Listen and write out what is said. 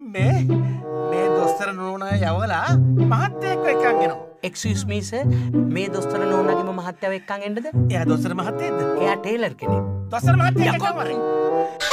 මේ මේ දොස්තර නෝන යවලා මහත්තයෙක්ව එකන්ගෙනවා එක්ස් මීස මේ දොස්තර නෝනගේම මහත්‍යාව එක්කං එන්නද? එය දොස්තර මහත්තේද එයා ටේලර් කෙනෙක්. දොස්තර මහත්තය යකෝ. එකවරේ